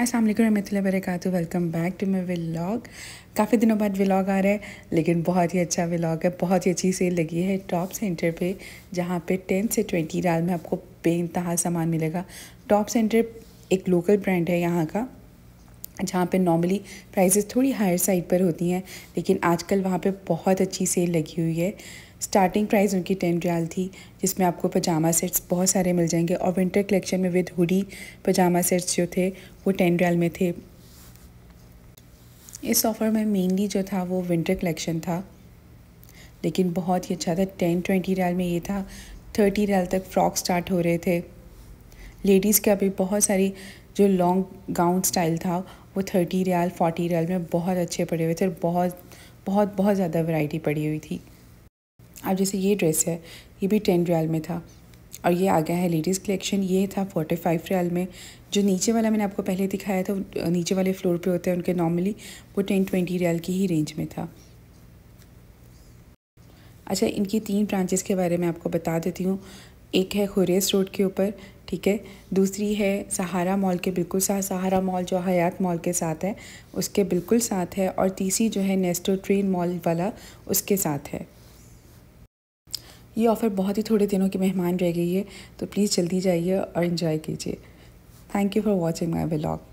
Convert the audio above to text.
अस्सलाम वालेकुम रहमतुल्लाहि welcome back to my vlog काफ़ी दिनों बाद व्लॉग आ रहा है, लेकिन बहुत ही अच्छा व्लॉग है। बहुत ही अच्छी सेल लगी है टॉप सेंटर पे, जहाँ पे टेन से ट्वेंटी राल में आपको बेनतहा सामान मिलेगा। टॉप सेंटर एक लोकल ब्रांड है यहाँ का। जहाँ पे नॉर्मली प्राइसेस थोड़ी हायर साइड पर होती हैं, लेकिन आजकल वहाँ पे बहुत अच्छी सेल लगी हुई है। स्टार्टिंग प्राइस उनकी टेन रियाल थी, जिसमें आपको पजामा सेट्स बहुत सारे मिल जाएँगे और विंटर कलेक्शन में विद हुडी पजामा सेट्स जो थे, वो टेन रियाल में थे। इस ऑफ़र में मेनली जो था, वो विंटर कलेक्शन था। लेकिन बहुत ही अच्छा था टेन ट्वेंटी रियाल में ये था। थर्टी रियाल तक फ्रॉक स्टार्ट हो रहे थे। लेडीज़ का भी बहुत सारी जो लॉन्ग गाउन स्टाइल था वो थर्टी रियाल, फोर्टी रियाल में बहुत अच्छे पड़े हुए थे और बहुत बहुत बहुत ज़्यादा वैरायटी पड़ी हुई थी। अब जैसे ये ड्रेस है, ये भी टेन रियाल में था और ये आ गया है लेडीज़ कलेक्शन ये था फोर्टी फाइव रियाल में। जो नीचे वाला मैंने आपको पहले दिखाया था नीचे वाले फ्लोर पे होते हैं उनके नॉर्मली वो टेन ट्वेंटी रियाल की ही रेंज में था। अच्छा इनकी तीन ब्रांचेस के बारे में आपको बता देती हूँ। एक है खुरेस रोड के ऊपर ठीक है। दूसरी है सहारा मॉल के बिल्कुल साथ। सहारा मॉल जो हयात मॉल के साथ है, उसके बिल्कुल साथ है और तीसरी जो है नेस्टो ट्रेन मॉल वाला, उसके साथ है। ये ऑफ़र बहुत ही थोड़े दिनों की मेहमान रह गई है तो प्लीज़ जल्दी जाइए और इन्जॉय कीजिए। Thank you for watching my vlog